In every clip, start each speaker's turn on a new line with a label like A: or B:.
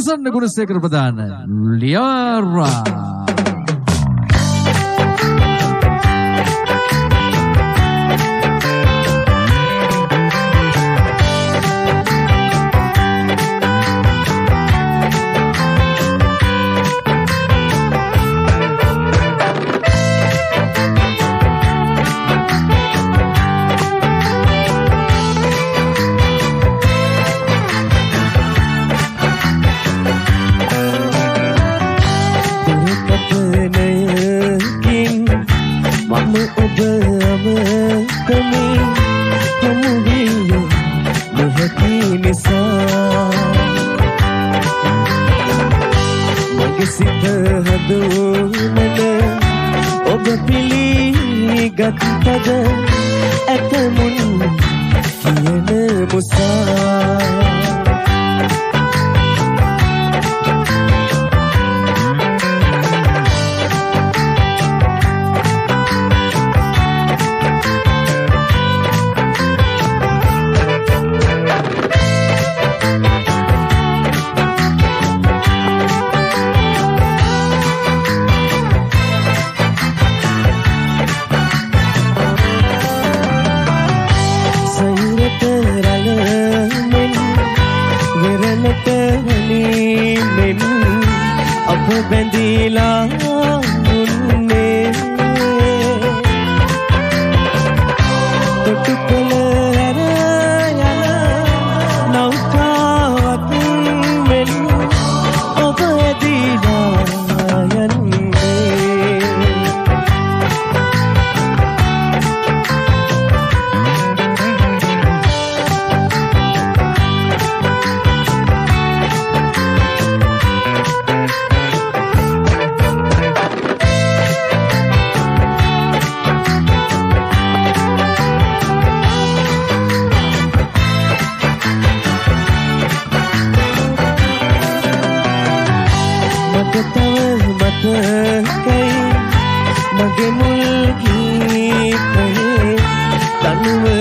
A: ප්‍රසන්න ගුණසේකර ප්‍රධාන ලියාරා
B: සිත හදුමන ඔබ පිළිගත්තද ඇතමුන් කියන මුසා ben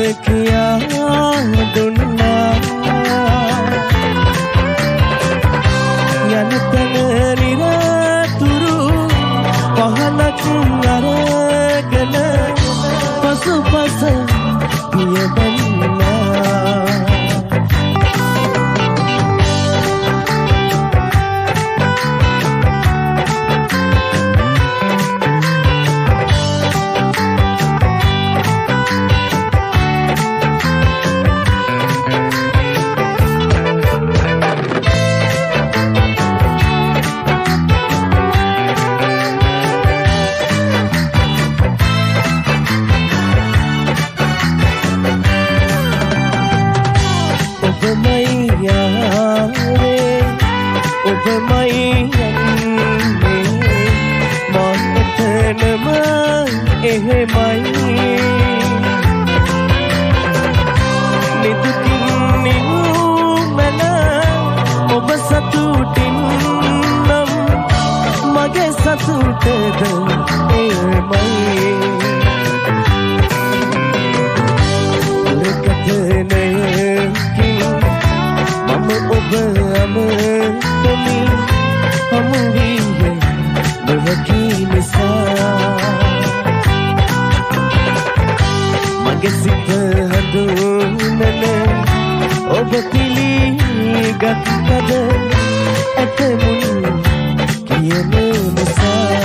B: තනුව කියා දුන්නා යන තැන නිරතුරු පහනක් අරගෙන ඔබමයි යන්නේ මාතනම එහෙමයි නිදුකින් නිවුමන ඔබ සතුටින් නම් මගේ සතුටද එහෙමයි හඳුනන ඔබ පිළිගත්තද ඇතමුන් කියන නිසා